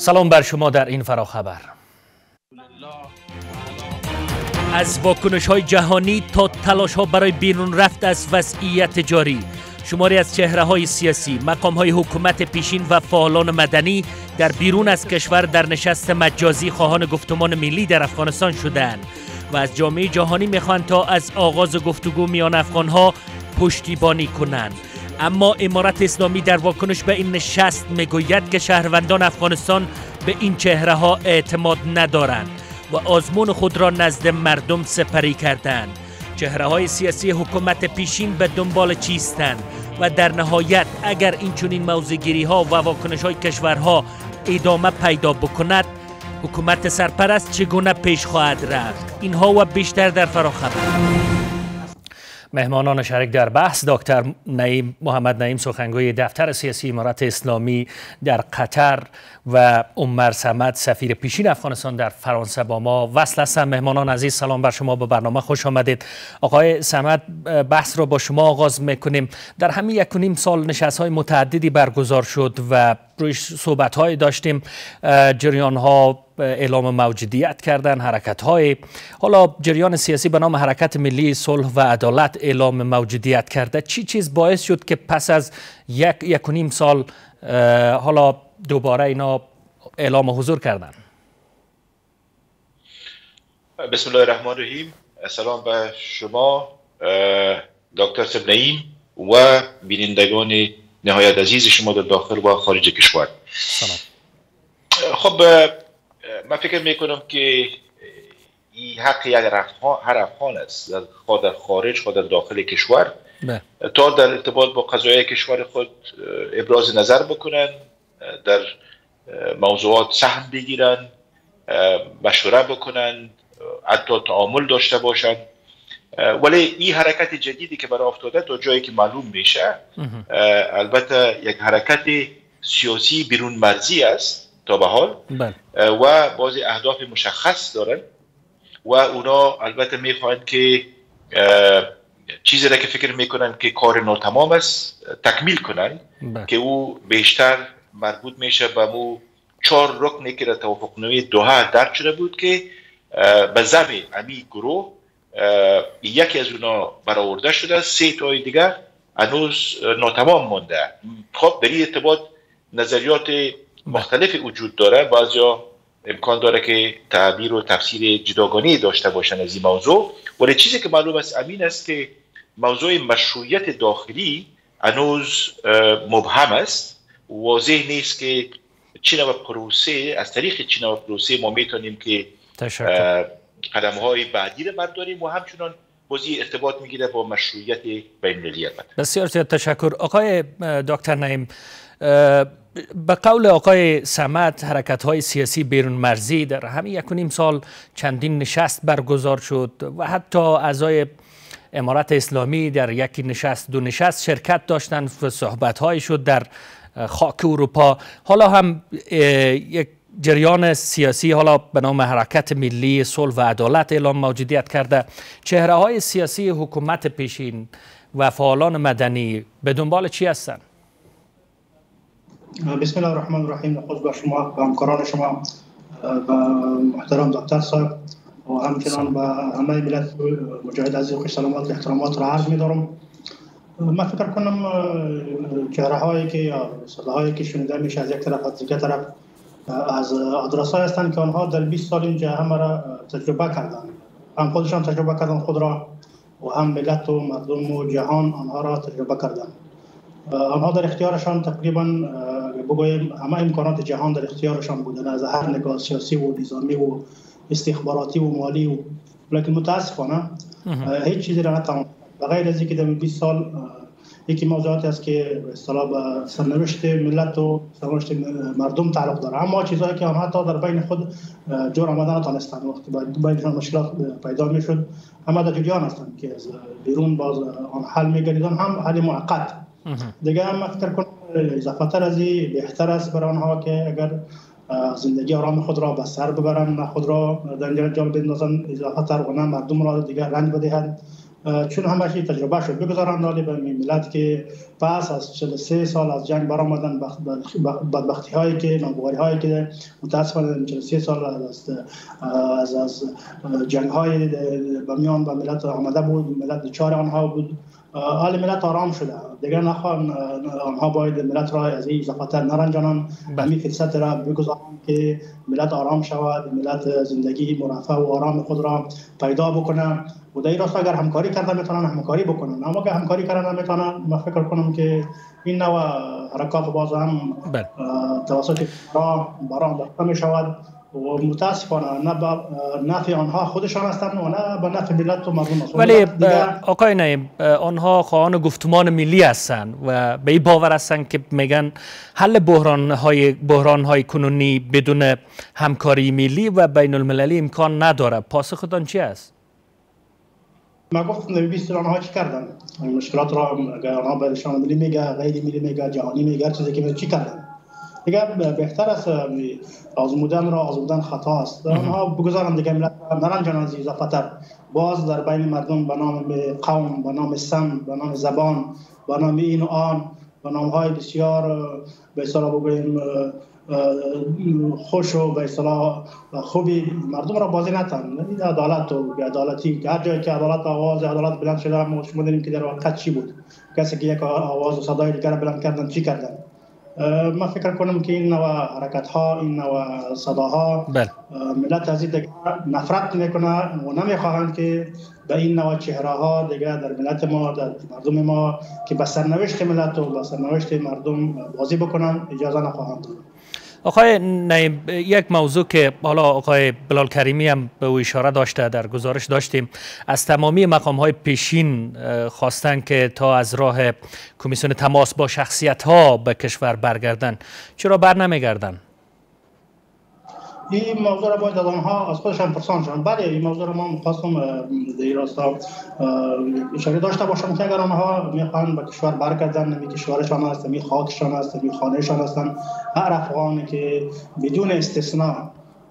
سلام بر شما در این فراخبر. از واکنش های جهانی تا تلاش ها برای بیرون رفت از وضعیت جاری. شماری از چهره های سیاسی، مقام های حکومت پیشین و فعالان مدنی در بیرون از کشور در نشست مجازی خواهان گفتمان ملی در افغانستان شدند و از جامعه جهانی می‌خواهند تا از آغاز گفتگو میان افغان ها پشتیبانی کنند. اما امارت اسلامی در واکنش به این نشست می‌گوید که شهروندان افغانستان به این چهره ها اعتماد ندارند و آزمون خود را نزد مردم سپری کردند. چهره های سیاسی حکومت پیشین به دنبال چیستند و در نهایت اگر این چنین موضوعگیری ها و واکنش های کشورها ادامه پیدا بکند حکومت سرپرست چگونه پیش خواهد رفت؟ اینها و بیشتر در فراخبر. مهمانان شریک در بحث دکتر نعیم محمد نعیم سخنگوی دفتر سیاسی امارت اسلامی در قطر و عمر سمد سفیر پیشین افغانستان در فرانسه با ما وصل هستند مهمانان عزیز سلام بر شما به برنامه خوش آمدید. آقای سمد بحث را با شما آغاز می‌کنیم. در همین یک نیم سال نشست های متعددی برگزار شد و روی صحبت های داشتیم جریان ها اعلام موجودیت کردن حرکت های حالا جریان سیاسی به نام حرکت ملی صلح و عدالت اعلام موجودیت کرده. چی چیز باعث شد که پس از یک یک و نیم سال حالا دوباره اینا اعلام حضور کردن؟ بسم الله الرحمن الرحیم. سلام به شما دکتر سبنعیم و بینندگان نهایت عزیز شما در داخل و خارج کشور. سلام. خب من فکر می‌کنم که این حق یک هر افغان است خود در خارج خود در داخل کشور. به. تا در ارتباط با قضایای کشور خود ابراز نظر بکنن در موضوعات سهم بگیرن مشوره بکنن حتی تعامل داشته باشند ولی این حرکت جدیدی که برای افتاده تا جایی که معلوم میشه البته یک حرکت سیاسی بیرون مرزی است تا به حال بله. و بعضی اهداف مشخص دارن و اونا البته می‌خواهند که چیزی را که فکر می‌کنن که کار ناتمام است تکمیل کنن بله. که او بیشتر مربوط میشه به مو چهار رکنی که در توافق نوی دوها درد شده بود که به زمین امی گروه یکی از اونا برآورده شده سه تای دیگر هنوز ناتمام مونده خب در این ارتباط نظریات مختلف وجود داره. بعضیا امکان داره که تعبیر و تفسیر جداگانه داشته باشن از این موضوع. ولی چیزی که معلوم است امین است که موضوع مشروعیت داخلی هنوز مبهم است. واضح نیست که چین و پروسه از طریق چین و پروسه ما می‌تونیم که قدم های بعدی رو برداریم و همچنان بازی ارتباط می‌گیره با مشروعیت بین بسیار تشکر. آقای دکتر نعیم به قول آقای سمت حرکت های سیاسی بیرون مرزی در همین یک نیم سال چندین نشست برگزار شد و حتی اعضای امارت اسلامی در یکی نشست دو نشست شرکت داشتند و صحبت شد در خاک اروپا. حالا هم یک جریان سیاسی حالا به نام حرکت ملی صلح و عدالت اعلام موجودیت کرده. چهره های سیاسی حکومت پیشین و فعالان مدنی به دنبال چی هستند بسم الله الرحمن الرحیم. نخست با شما و همکاران شما و محترم دکتر صاحب. و همچنان به همه ملت مجاهد عزیز و سلامات احترامات را عرض می دارم من فکر کنم چهره هایی که یا صداهایی که شنیده میشه از یک طرف از دیگه طرف از آدرس هستند که آنها در 20 سال اینجا همه را تجربه کردن. هم خودشان تجربه کردن خود را و هم ملت و مردم و جهان آنها را تجربه کردن. آنها در اختیارشان تقریبا بگویم همه امکانات جهان در اختیارشان بودن. از هر نگاه سیاسی و نظامی و استخباراتی و مالی و لیکن متاسفانه هیچ چیزی را نتوان بغیر از اینکه در 20 سال یکی موضوعاتی است که اصطلاح به سرنوشت ملت و سرنوشت مردم تعلق داره. اما چیزهایی که آنها تا در بین خود جور آمدن نتانستند وقتی بینشان مشکلات پیدا می‌شد اما در جریان هستند که از بیرون باز آن حل میگردیدن هم حل موقت دیگه هم فکر کنم اضافه از بهتر است برای آنها که اگر زندگی آرام خود را به سر ببرن خود را در اینجا جال بندازن اضافه تر و مردم را دیگر رنج بدهند. چون همش تجربه شد. بگذارن نالی به ملت که پس از 43 سال از جنگ برآمدن بدبختی هایی که نابواری هایی که متاسفانه 43 سال از از, از جنگ های به میان به ملت آمده بود ملت چهار آنها بود. حال ملت آرام شده. دیگر نخواهن آنها باید ملت را از این اضافتر نرنجانن بله. همین فرصت را بگذارن که ملت آرام شود ملت زندگی مرفع و آرام خود را پیدا بکنه. و در راست اگر همکاری کرده می‌تونن همکاری بکنن اما که همکاری کردن نمی‌تونن ما فکر کنم که این نوع حرکات باز هم بله. توسط را برام می شود و متاسفانه نه به نفع آنها خودشان هستند و نه به نفع ملت و مردم ولی آقای نایب آنها خواهان گفتمان ملی هستند و به این باور هستند که میگن حل بحران های بحران های کنونی بدون همکاری ملی و بین المللی امکان نداره. پاسختان چی است؟ ما گفتم بیست آنها چی کردن؟ مشکلات را اگر آنها به ملی میگه غیر ملی میگه جهانی میگه چیزی که چی کردن؟ دیگه بهتر است آزمودن را آزمودن خطا است. آنها بگذارن دیگه ملت نرنجان از اضافه باز در بین مردم به نام قوم به نام سم به نام زبان به نام این و آن به نام های بسیار به اصطلاح بگوییم خوش و به اصطلاح خوبی مردم را بازی نتن عدالت و عدالتی هر جایی که عدالت آواز عدالت بلند شده ما شما دیدیم که در واقع چی بود؟ کسی که یک آواز و صدای دیگر بلند کردن چی کردن؟ ما فکر کنم که این نوع حرکت ها این نوع صداها بله. ملت از این نفرت می‌کنه و نمی‌خواهند که به این نوع چهره ها دیگه در ملت ما در مردم ما که به سرنوشت ملت و به سرنوشت مردم بازی بکنن اجازه نخواهند آقای نایب یک موضوع که حالا آقای بلال کریمی هم به او اشاره داشته در گزارش داشتیم. از تمامی مقام های پیشین خواستن که تا از راه کمیسیون تماس با شخصیت ها به کشور برگردن. چرا بر نمیگردن؟ این موضوع را باید از آنها از خودشان پرسان شدن. بله این موضوع را ما خواستم در راستا اشاره داشته باشم که اگر آنها می‌خوان به کشور برگردن نمی کشورشان است نمی خاکشان است نمی خانهشان هستن هر افغانی که بدون استثناء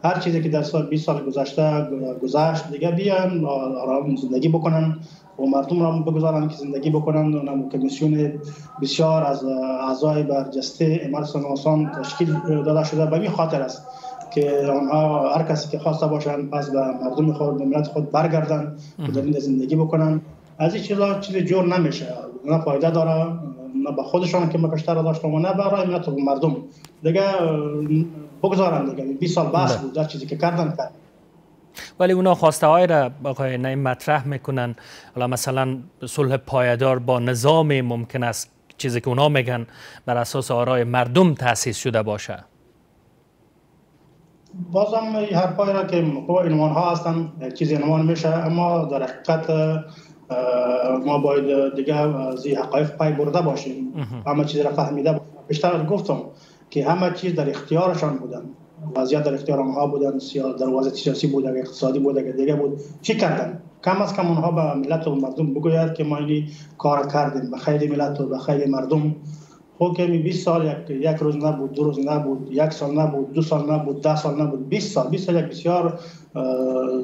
هر چیزی که در سال 20 سال گذشته گذشت دیگه بیان آرام زندگی بکنن و مردم را بگذارن که زندگی بکنن. و کمیسیون بسیار از اعضای برجسته امارسان آسان تشکیل داده شده. به این خاطر است که آنها هر کسی که خواسته باشن پس به مردم خود به ملت خود برگردن و در این زندگی بکنن از این چیزا چیز جور نمیشه. نه فایده داره. نه به خودشان که مکشتر داشتن و نه برای ملت و مردم. دیگه بگذارن دیگه. 20 سال بس بله. بود. در چیزی که کردن کرد ولی اونا خواسته های را آقای نیم مطرح می‌کنن. حالا مثلا صلح پایدار با نظام ممکن است چیزی که اونا میگن بر اساس آرای مردم تاسیس شده باشه. بازم هر پای را که عنوان ها هستن چیزی عنوان میشه اما در حقیقت ما باید دیگه از این حقایق پای برده باشیم. همه چیز را فهمیده باشیم. بیشتر گفتم که همه چیز در اختیارشان بودن. وضعیت در اختیار آنها بودن در وضعیت سیاسی بود اقتصادی بود اگر دیگه بود. چی کردن؟ کم از کم اونها به ملت و مردم بگوید که ما این کار کردیم. به خیلی ملت و به خیلی مردم. حکمی 20 سال یک, یک روز نبود دو روز نبود یک سال نبود دو سال نبود ده سال نبود 20 سال. 20 سال یک بسیار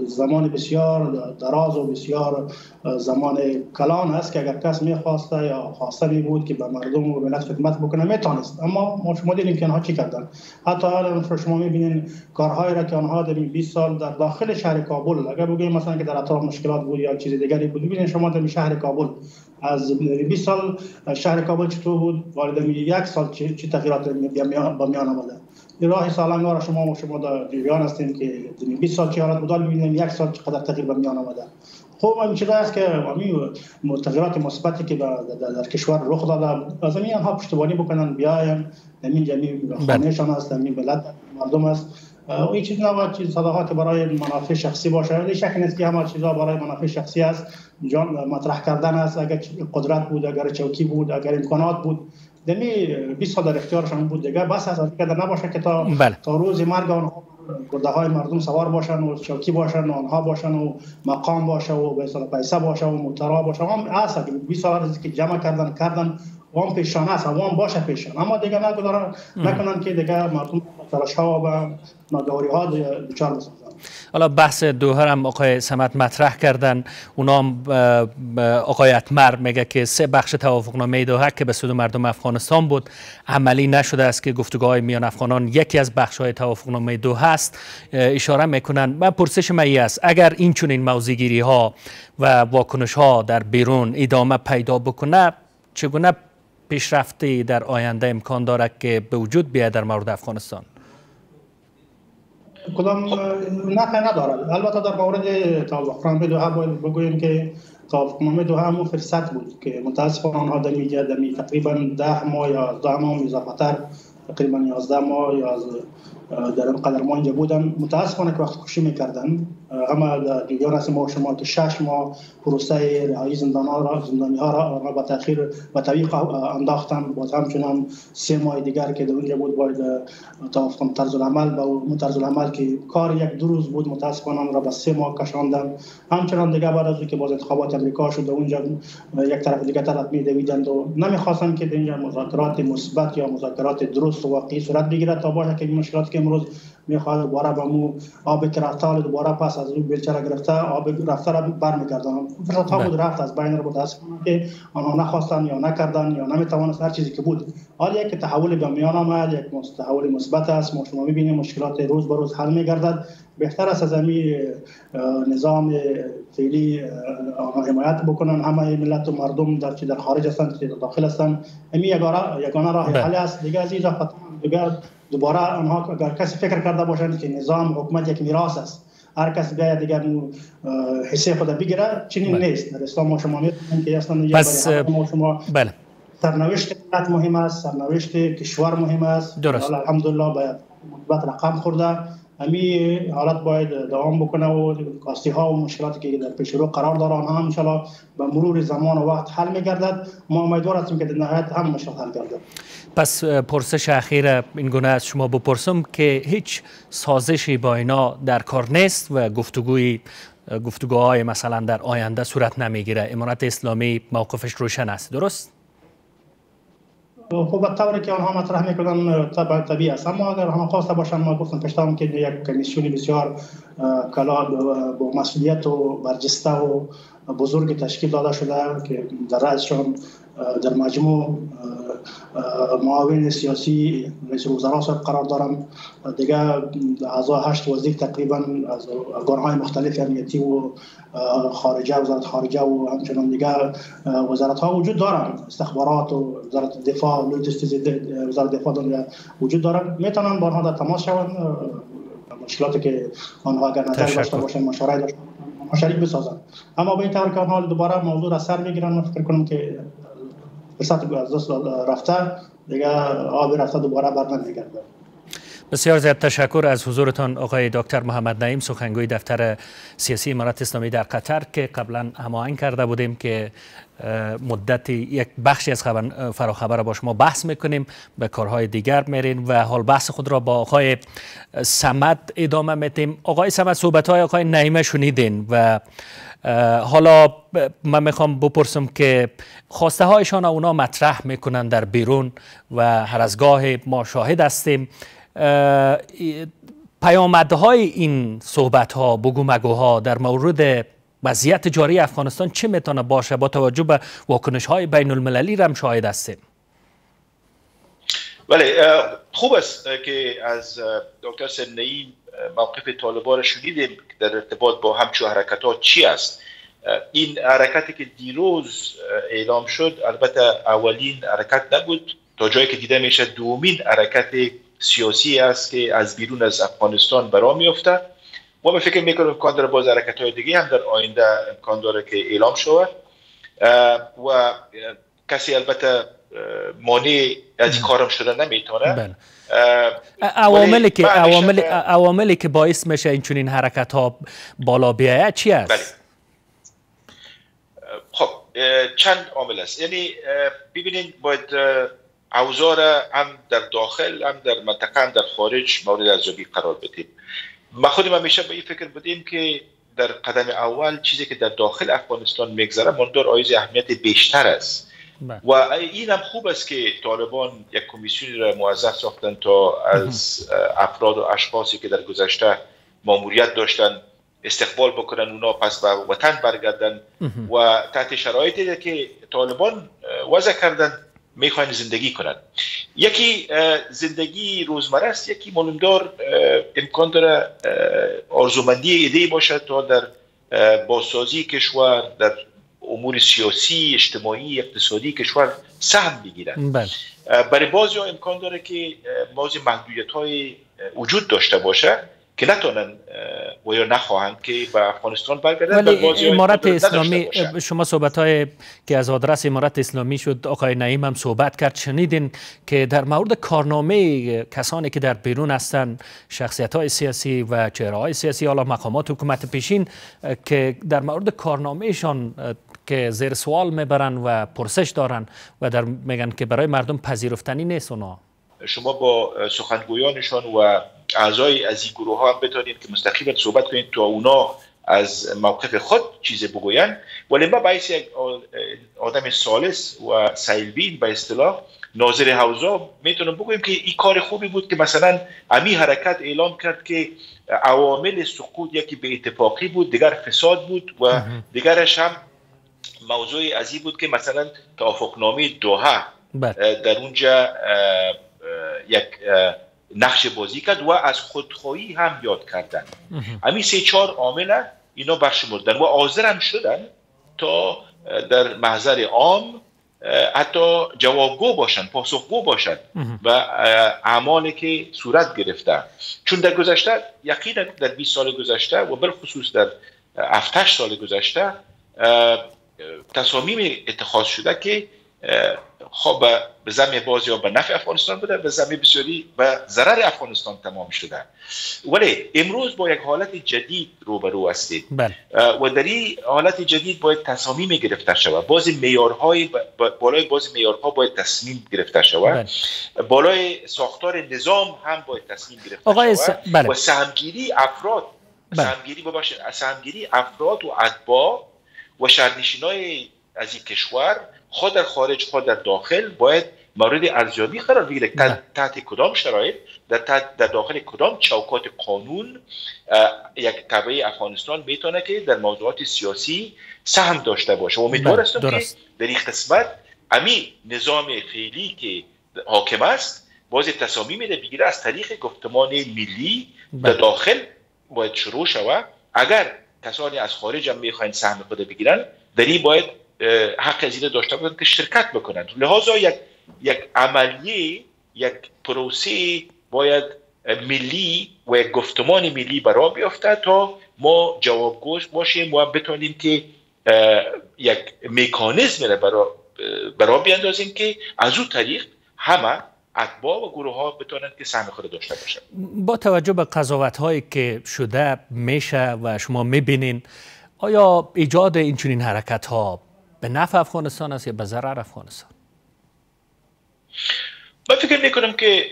زمان بسیار دراز و بسیار زمان کلان است که اگر کس می‌خواسته یا خواسته می بود که به مردم و ملت خدمت بکنه می‌تونست. اما ما شما دیدیم که آنها چی کردن؟ حتی حالا شما می‌بینین کارهایی را که آنها در 20 سال در داخل شهر کابل اگر بگیم مثلا که در اطراف مشکلات بود یا چیز دیگری بود ببینید شما در شهر کابل از 20 سال شهر کابل چطور بود؟ وارد یک سال چه تغییرات با میان آمده؟ راه سالنگار شما و شما در جریان هستیم که 20 سال چه حالت بودال ببینیم یک سال چقدر تغییر به میان آمده. خب این است که همین تغییرات مثبتی که در, در, کشور رخ داده. از این ها پشتیبانی بکنن بیاین. همین جمعی خانهشان است همین بلد مردم است این چیز نباید چیز صداقات برای منافع شخصی باشه ولی شک نیست که همه چیزها برای منافع شخصی است جان مطرح کردن است اگر قدرت بود اگر چوکی بود اگر امکانات بود دمی 20 سال در اختیارشان بود دیگه بس از دیگه نباشه که تا بله. تا روز مرگ آنها گرده های مردم سوار باشن و چوکی باشن و آنها باشن و مقام باشه و به پیسه باشه و مترا باشه هم اصلا 20 سال که جمع کردن کردن وام پیشان است وام باشه پیشان اما دیگه نگذارن نکنن که دیگه مردم تلاش ها و ناگواری ها دچار بسازن حالا بحث دوهر هم آقای سمت مطرح کردن. اونا هم آقای اتمر میگه که سه بخش توافقنامه دوها که به سود مردم افغانستان بود عملی نشده است که گفتگوهای میان افغانان یکی از بخش های توافقنامه دو هست اشاره می‌کنن من پرسش می است اگر این چنین موضوعگیری ها و واکنش ها در بیرون ادامه پیدا بکنه چگونه پیشرفتی در آینده امکان دارد که به وجود بیاید در مورد افغانستان؟ کدام نفع ندارد. البته در مورد توافقنامه دوها باید بگوییم که توافقنامه دوها همون فرصت بود که متاسفانه آنها دمی دمی تقریبا ده ماه یا ده ماه اضافه تقریبا 11 ماه یا در قدر ما اینجا بودن. متاسفانه که وقت کشی می‌کردن. اما دیگر از ما شما که شش ماه. پروسه رهایی زندان ها را زندانی ها را با تاخیر و طریق انداختن. باز همچنان سه ماه دیگر که در اونجا بود باید توافق طرز العمل با طرز العمل که کار یک دو روز بود متاسفانه را به سه ماه کشاندن. همچنان دیگر بعد از که باز انتخابات امریکا شد اونجا یک طرف دیگه طرف می دویدند و نمی‌خواستن که اینجا مذاکرات مثبت یا مذاکرات درست و واقعی صورت بگیرد. تا باشه که مشکلات که امروز می‌خواد دوباره به مو آب کرفتال دوباره پس از اون بیلچه گرفته آب رفته را برمیگردن. فرصت ها بود رفت از بین رو بود. که آنها نخواستن یا نکردن یا نمی‌توانست هر چیزی که بود. حالا یک تحول به میان آمد یک تحول مثبت است. ما شما می‌بینیم مشکلات روز به روز حل میگردد. بهتر است از امی نظام فعلی حمایت بکنن. همه ملت و مردم در چی در خارج هستند چی در داخل هستند. امی یگانه راه بله. حل است. دیگه از اینجا دیگه دوباره آنها اگر کسی فکر کرده باشند که نظام حکومت یک میراث است هر کس بیاید دیگر حصه خود بگیره چنین بله. نیست. در اسلام ما شما می‌تونید که اصلا پس شما بله. سرنوشت ملت مهم است سرنوشت کشور مهم است. درست. الحمدلله باید رقم خورده. امی حالت باید دوام بکنه و کاستی ها و مشکلاتی که در پیش رو قرار داره آنها هم ان به مرور زمان و وقت حل میگردد. ما امیدوار هستیم که در نهایت هم مشکل حل گردد. پس پرسش اخیر این گونه از شما بپرسم که هیچ سازشی با اینا در کار نیست و گفتگوی گفتگوهای مثلا در آینده صورت نمی‌گیره. امارت اسلامی موقفش روشن است. درست؟ خب طوری که آنها مطرح می‌کنن طبیعی است. اما اگر آنها خواسته باشن ما گفتم پشتم که یک کمیسیونی بسیار کلا با مسئولیت و برجسته و بزرگ تشکیل داده شده که در رأسشان در مجموع معاون سیاسی رئیس الوزراء صاحب قرار دارم. دیگه اعضا هشت وزیر تقریبا از های مختلف امنیتی و خارجه وزارت خارجه و همچنان دیگه وزارت ها وجود دارن. استخبارات و وزارت دفاع وزارت دفاع وجود دارن. می‌تونن با آنها در تماس شوند. مشکلاتی که آنها اگر نظر داشته باشن مشارکت داشته شریک بسازن اما به این طور که آنها دوباره موضوع را سر می‌گیرن من فکر کنم که فرصت از دست رفته دیگه آب رفته دوباره بر نمیگرده بسیار زیاد تشکر از حضورتان آقای دکتر محمد نعیم سخنگوی دفتر سیاسی امارت اسلامی در قطر که قبلا هماهنگ کرده بودیم که مدت یک بخشی از خبر فراخبر با شما بحث می‌کنیم به کارهای دیگر میرین و حال بحث خود را با آقای سمد ادامه میتیم آقای سمد صحبت های آقای نعیمه شنیدین و حالا من می‌خوام بپرسم که خواسته هایشان اونا مطرح می‌کنن در بیرون و هر از گاه ما شاهد هستیم. پیامدهای این صحبت ها بگو مگوها در مورد وضعیت جاری افغانستان چه می‌تونه باشه با توجه به واکنش های بین المللی هم شاهد هستیم؟ بله خوب است که از دکتر سنئی موقف طالبان شنیدیم در ارتباط با همچو حرکت ها چی است. این حرکتی که دیروز اعلام شد البته اولین حرکت نبود. تا جایی که دیده میشه دومین حرکت سیاسی است که از بیرون از افغانستان برا میفته ما به فکر می‌کنیم امکان داره باز حرکت های دیگه هم در آینده امکان داره که اعلام شود. و کسی البته مانع از کارم شده نمی‌تونه. بله. عواملی که عوامل عواملی که باعث میشه این چنین حرکت ها بالا بیاید چی است؟ بله. خب چند عامل است. یعنی ببینید باید اوزار هم در داخل هم در منطقه هم در خارج مورد ارزیابی قرار بدیم. ما خودم همیشه به این فکر بودیم که در قدم اول چیزی که در داخل افغانستان میگذره مندار آیز اهمیت بیشتر است. بله. و این هم خوب است که طالبان یک کمیسیونی را موظف ساختن تا از افراد و اشخاصی که در گذشته ماموریت داشتن استقبال بکنن اونا پس به وطن برگردن و تحت شرایطی که طالبان وضع کردن می‌خواین زندگی کنند یکی زندگی روزمره است یکی معلومدار امکان داره آرزومندی ایده باشد تا در بازسازی کشور در امور سیاسی اجتماعی اقتصادی کشور سهم بگیرن بله. برای بعضی امکان داره که بعضی محدودیت های وجود داشته باشه که نتونن و یا نخواهند که به افغانستان برگردن ولی امارت اسلامی شما صحبت های که از آدرس امارت اسلامی شد آقای نعیم هم صحبت کرد شنیدین که در مورد کارنامه کسانی که در بیرون هستند شخصیت های سیاسی و چهره های سیاسی حالا مقامات حکومت پیشین که در مورد کارنامهشان که زیر سوال می‌برن و پرسش دارن و در میگن که برای مردم پذیرفتنی نیست اونا. شما با سخنگویانشان و اعضای از این گروه ها هم بتانید که مستقیما صحبت کنید تا اونا از موقف خود چیز بگوین ولی ما باعث یک آدم سالس و سیلبین به اصطلاح ناظر حوزا می‌تونم بگویم که این کار خوبی بود که مثلا امی حرکت اعلام کرد که عوامل سقوط یکی به اتفاقی بود دیگر فساد بود و دیگرش هم موضوع ازی بود که مثلا توافقنامه دوها بله. در اونجا یک نقش بازی کرد و از خودخواهی هم یاد کردن. همین سه چهار عامل اینا برشمردن و حاضر هم شدن تا در محضر عام حتی جوابگو باشن پاسخگو باشن و اعمالی که صورت گرفته چون در گذشته یقینا در 20 سال گذشته و بالخصوص در 7 سال گذشته تصامیم اتخاذ شده که خب به زمین بازی ها به نفع افغانستان بوده به زمین بسیاری به ضرر افغانستان تمام شده ولی امروز با یک حالت جدید روبرو هستید بله. و در این حالت جدید باید تصامیم گرفته شود بازی میارهای بالای بازی میارها باید تصمیم گرفته شود بله. بالای ساختار نظام هم باید تصمیم گرفته شود بله. و سهمگیری افراد. سهمگیری سهمگیری افراد و اتباع و شهرنشینای از این کشور خود در خارج خود در داخل باید مورد ارزیابی قرار بگیره. تحت کدام شرایط؟ در, در داخل کدام چوکات قانون یک طبعه افغانستان می‌تونه که در موضوعات سیاسی سهم داشته باشه؟ و امیدوار هستم که در این قسمت امی نظام فعلی که حاکم است باز تصامیم میده بگیره از طریق گفتمان ملی در بله. داخل باید شروع شود. اگر کسانی از خارج هم می‌خواین سهم خود بگیرن در این باید حق از داشته باشند که شرکت بکنند لحاظا یک یک عملیه یک پروسه باید ملی و یک گفتمان ملی برا بیافته تا ما جوابگوش باشیم و بتونیم که یک مکانیزم را برا, برا بیاندازیم که از او طریق همه اتباع و گروه ها بتونن که سهم خود داشته باشند. با توجه به قضاوت هایی که شده میشه و شما می‌بینین آیا ایجاد این چنین حرکت ها به نفع افغانستان است یا به ضرر افغانستان؟ من فکر می‌کنم که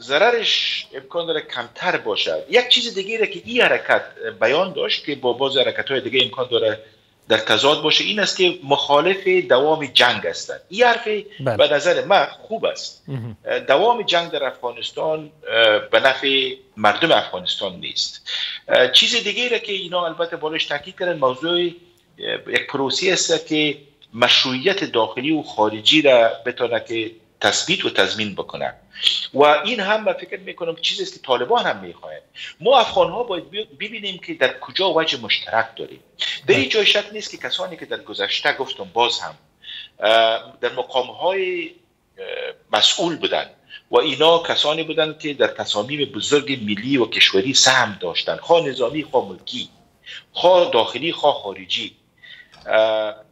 ضررش امکان داره کمتر باشد. یک چیز دیگه که این حرکت بیان داشت که با باز حرکت های دیگه امکان داره در تضاد باشه این است که مخالف دوام جنگ هستند. این حرف بله. به نظر من خوب است. دوام جنگ در افغانستان به نفع مردم افغانستان نیست. چیز دیگه را که اینا البته بالش تاکید کردن موضوع یک پروسی است که مشروعیت داخلی و خارجی را بتونه که تثبیت و تضمین بکنه و این هم من فکر می‌کنم چیزی است که طالبان هم می‌خواهند. ما افغان ها باید ببینیم که در کجا وجه مشترک داریم. در این جای شک نیست که کسانی که در گذشته گفتم باز هم در مقام های مسئول بودن و اینا کسانی بودند که در تصامیم بزرگ ملی و کشوری سهم داشتند. خواه نظامی خواه ملکی خواه داخلی خواه خارجی.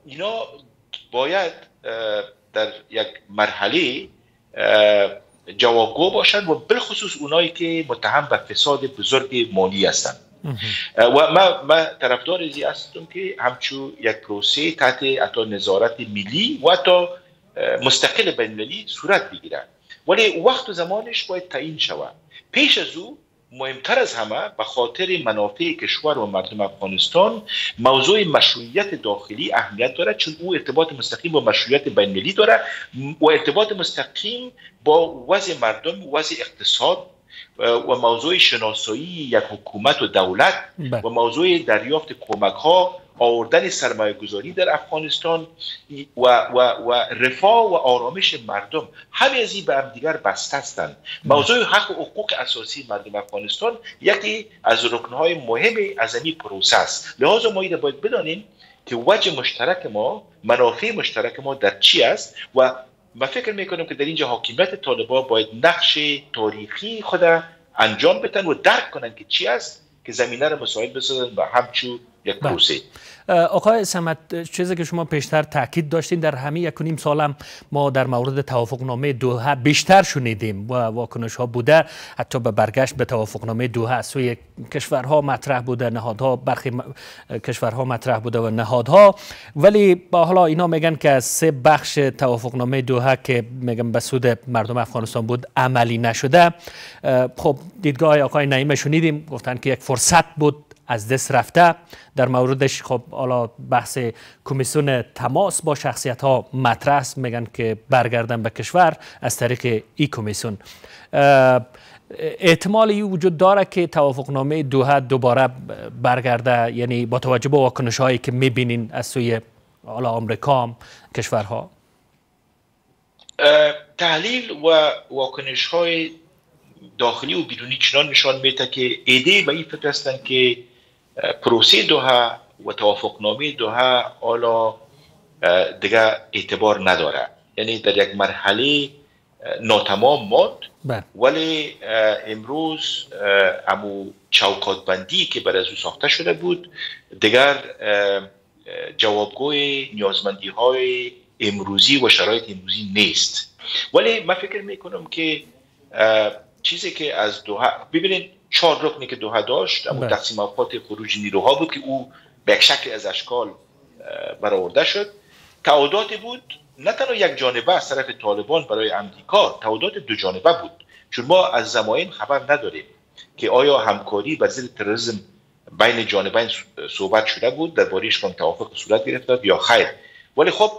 اینا باید در یک مرحله جوابگو باشند و بالخصوص اونایی که متهم به فساد بزرگ مالی هستند و ما, ما طرفدار ازی هستم که همچون یک پروسه تحت حتی نظارت ملی و حتی مستقل بینالمللی صورت بگیرد ولی وقت و زمانش باید تعیین شود. پیش از او مهمتر از همه به خاطر منافع کشور و مردم افغانستان موضوع مشروعیت داخلی اهمیت دارد چون او ارتباط مستقیم با مشروعیت بین‌المللی دارد و ارتباط مستقیم با وضع مردم وضع اقتصاد و موضوع شناسایی یک حکومت و دولت بله. و موضوع دریافت کمک ها آوردن سرمایه گذاری در افغانستان و, و, و رفاه و آرامش مردم. همه از این به هم دیگر بسته هستند. موضوع حق و حقوق اساسی مردم افغانستان یکی از رکنهای مهم از این پروسه است. لحاظا ما باید بدانیم که وجه مشترک ما منافع مشترک ما در چی است و من فکر می‌کنم که در اینجا حاکمیت طالبان باید نقش تاریخی خود انجام بدن و درک کنن که چی است که زمینه رو مساعد بسازن و همچون یک بله. پروسه آقای سمت چیزی که شما پیشتر تاکید داشتین در همین یک نیم سالم ما در مورد توافق نامه دوحه بیشتر شنیدیم و واکنش ها بوده. حتی به برگشت به توافق نامه دوحه از سوی کشورها مطرح بوده نهادها برخی کشورها مطرح بوده و نهادها. ولی با حالا اینا میگن که سه بخش توافق نامه دوحه که میگن به سود مردم افغانستان بود عملی نشده. خب دیدگاه آقای نعیم شنیدیم گفتن که یک فرصت بود از دست رفته. در موردش خب حالا بحث کمیسیون تماس با شخصیت ها مطرح میگن که برگردن به کشور از طریق ای کمیسیون. احتمالی وجود داره که توافقنامه دوحه دوباره برگرده یعنی با توجه به واکنش هایی که می‌بینین از سوی حالا آمریکا کشورها. تحلیل و واکنش های داخلی و بیرونی چنان نشان میده که ایده و این فکر هستند که پروسه دوها و توافقنامه دوها حالا دیگه اعتبار نداره. یعنی در یک مرحله ناتمام ماند. بله. ولی امروز امو چوکات بندی که بر از او ساخته شده بود دیگر جوابگوی نیازمندی های امروزی و شرایط امروزی نیست. ولی من فکر می‌کنم که چیزی که از دوها ببینید چهار رکنی که دوها داشت اما بله. تقسیم اوقات خروج نیروها بود که او به یک شکل از اشکال برآورده شد. تعهدات بود نه تنها یک جانبه از طرف طالبان برای امریکا تعهدات دو جانبه بود. چون ما از زماین خبر نداریم که آیا همکاری بر ضد تروریسم بین جانبین صحبت شده بود در باریش کن توافق صورت گرفته یا خیر. ولی خب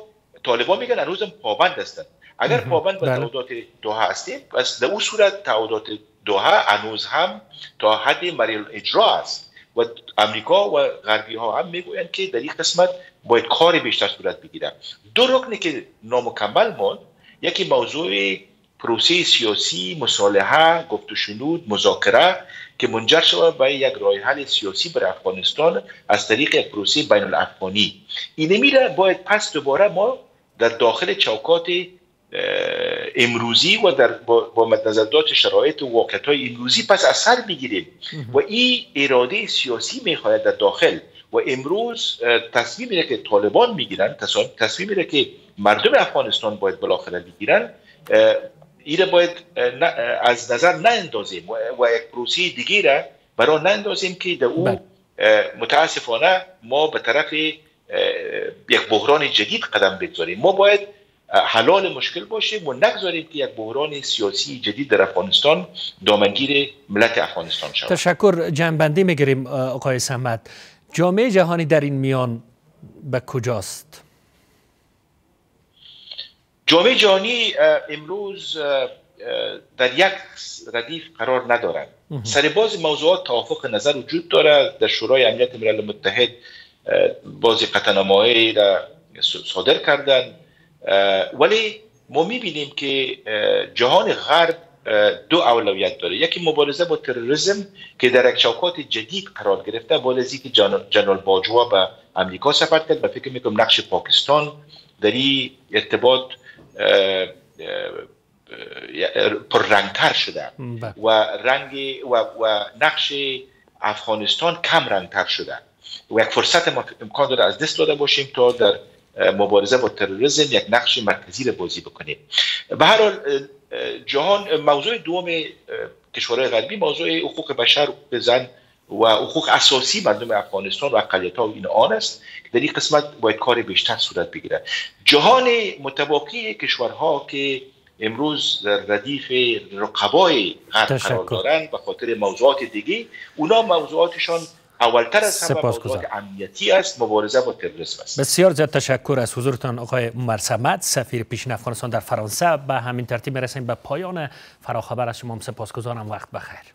طالبان میگن هنوز پابند هستند اگر پابند به بله. تعهدات دوها هستیم پس در اون صورت تعهدات دوها هنوز هم تا حد مریل اجرا است. و امریکا و غربی ها هم می‌گویند که در این قسمت باید کار بیشتر صورت بگیرد. دو رکنی که نامکمل ماند یکی موضوع پروسه سیاسی مصالحه گفت و شنود مذاکره که منجر شود به یک راه حل سیاسی بر افغانستان از طریق یک پروسه بین الافغانی این میره باید پس دوباره ما در داخل چوکات امروزی و در با مد نظر داشت شرایط و واقعیت های امروزی پس اثر بگیریم و این اراده سیاسی می‌خواهد در داخل. و امروز تصمیم میره که طالبان می‌گیرن تصمیم میره که مردم افغانستان باید بالاخره بگیرن. ایره باید از نظر ناندازیم و یک پروسی دیگه را برای ناندازیم که در او بله. متاسفانه ما به طرف یک بحران جدید قدم بگذاریم. ما باید حلال مشکل باشیم و نگذاریم که یک بحران سیاسی جدید در افغانستان دامنگیر ملت افغانستان شود. تشکر جنبندی می‌گیریم آقای سمت. جامعه جهانی در این میان به کجاست؟ جامعه جهانی امروز در یک ردیف قرار ندارد. سر باز موضوعات توافق نظر وجود دارد. در شورای امنیت ملل متحد بازی قطعنامه‌ای را صادر کردند. ولی ما می‌بینیم که جهان غرب دو اولویت داره. یکی مبارزه با تروریسم که در یک چوکات جدید قرار گرفته از که جنرال باجوا به امریکا سفر کرد و فکر می‌کنم نقش پاکستان در این ارتباط رنگتر شده. بله. و رنگ و, و نقش افغانستان کم رنگتر شده. و یک فرصت ما امکان داره از دست داده باشیم تا در مبارزه با تروریسم یک نقش مرکزی را بازی بکنیم. به هر حال جهان موضوع دوم کشورهای غربی موضوع حقوق بشر حقوق زن و حقوق اساسی مردم افغانستان و اقلیت ها و این آن است که در این قسمت باید کار بیشتر صورت بگیرد. جهان متواقی کشورها که امروز در ردیف رقبای غرب قرار دارن به خاطر موضوعات دیگه اونا موضوعاتشان اولتر از همه موضوعات امنیتی است مبارزه با تروریسم است. بسیار زیاد تشکر از حضورتان آقای عمر سمد سفیر پیشین افغانستان در فرانسه. به همین ترتیب می‌رسیم به پایان فراخبر از شما. سپاسگزارم. وقت بخیر.